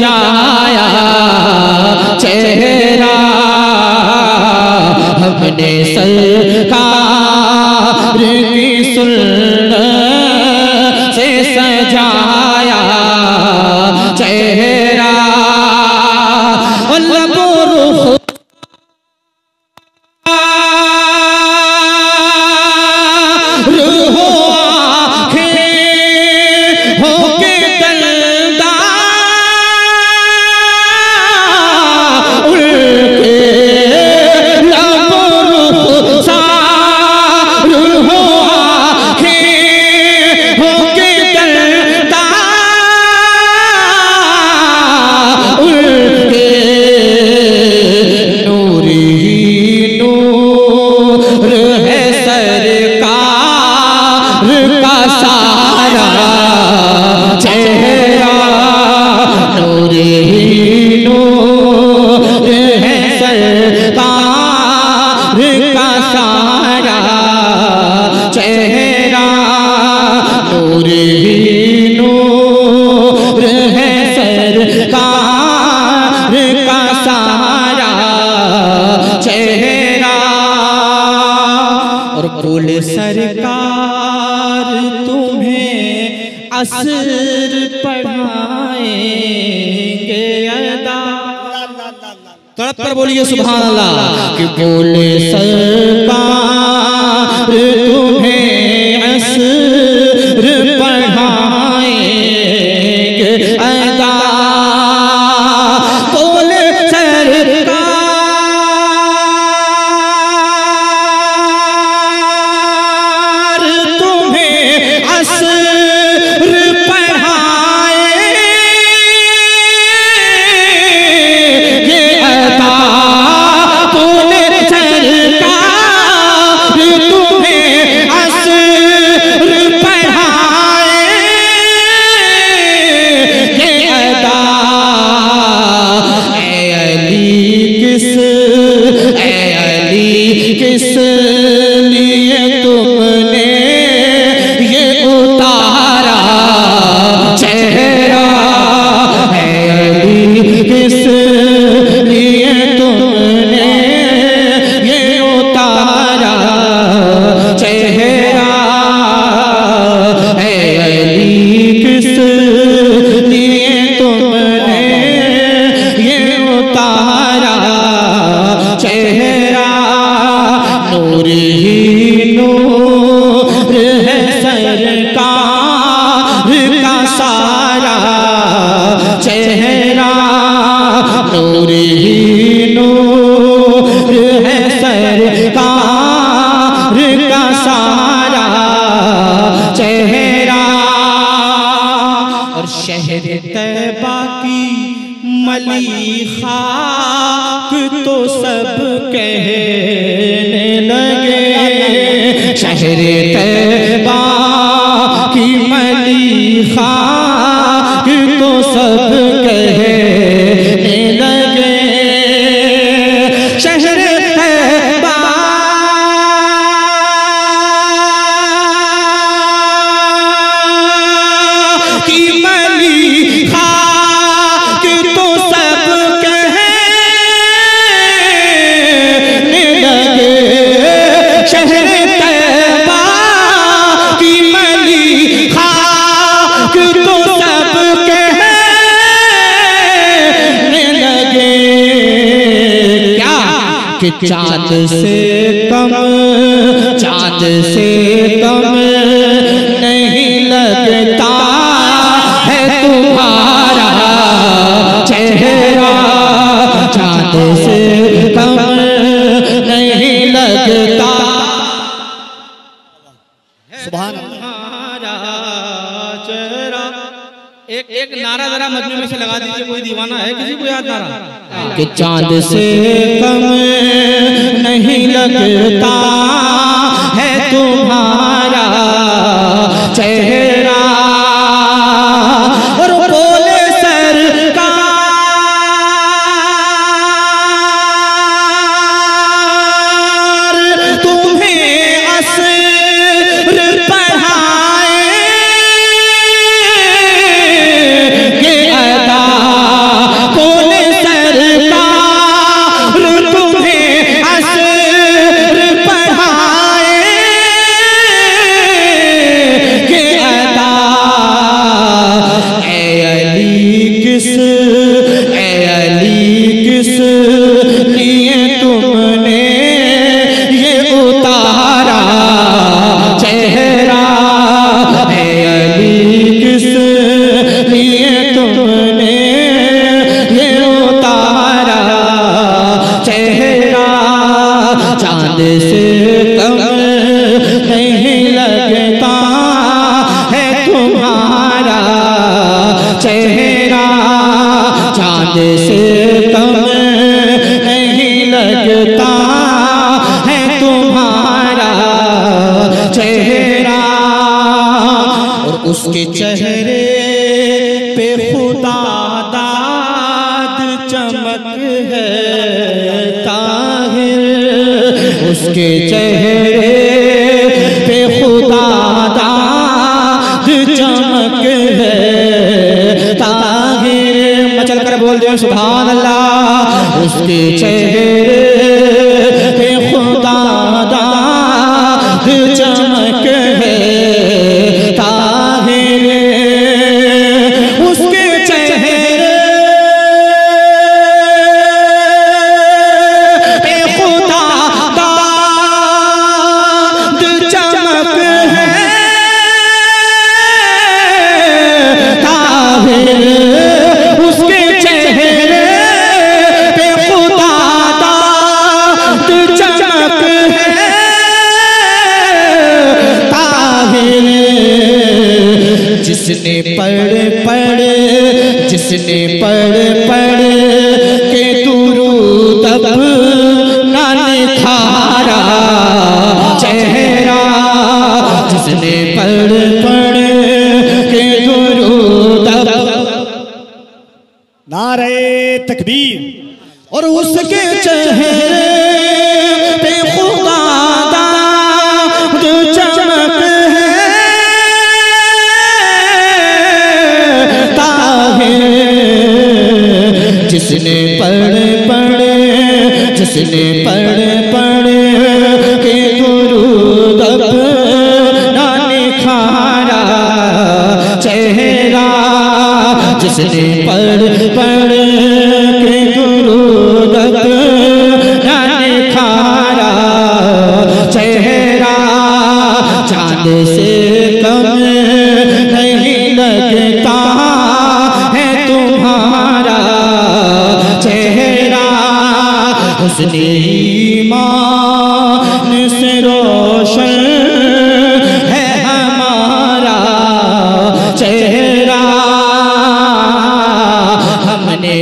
जाया चेहरा हमने सल सहरा नूर ही नूर है सर का सारा चेहरा। और कुल सरकार तुम्हें असर पढ़ाएँगे अदा। तड़प पर बोलिए सुबह अल्लाह। कि बोले सरकार मली खाक तो सब कहे कि चाँद से कम चाँद से कम नहीं लगता है तुम्हारा चेहरा। एक एक नारा जरा मजनू में से लगा दीजिए कोई दीवाना है किसी को याद नारा? कि चाँद से कम नहीं लगता है तुम्हारा चेहरा। चाँद से नहीं लगता है तुम्हारा चेहरा। और उसके चेहरे पे खुदा चमक है, ताहिर। उसके चेहरे उसके चेहरे जिसने पढ़ पढ़ जिसने पढ़ पढ़ के दुरूद तब ना थारा चेहरा जिसने पढ़ पढ़ के गुरु दब नाने चेहरा जिसने पढ़ নে